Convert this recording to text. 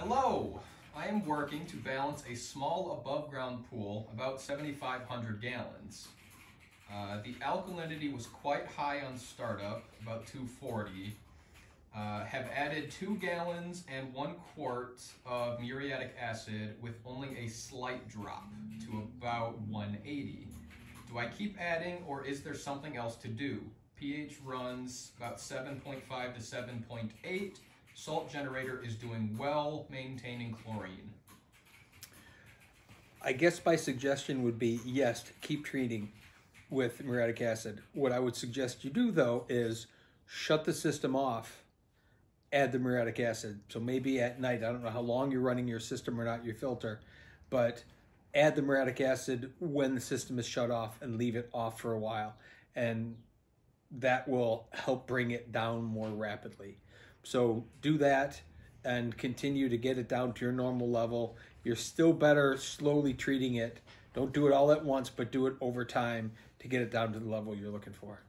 Hello, I am working to balance a small above ground pool, about 7,500 gallons. Uh, the alkalinity was quite high on startup, about 240. Uh, have added two gallons and one quart of muriatic acid with only a slight drop to about 180. Do I keep adding or is there something else to do? pH runs about 7.5 to 7.8. Salt generator is doing well maintaining chlorine. I guess my suggestion would be yes, keep treating with muriatic acid. What I would suggest you do though is shut the system off, add the muriatic acid. So maybe at night, I don't know how long you're running your system or not, your filter, but add the muriatic acid when the system is shut off and leave it off for a while. And that will help bring it down more rapidly. So do that and continue to get it down to your normal level. You're still better slowly treating it. Don't do it all at once, but do it over time to get it down to the level you're looking for.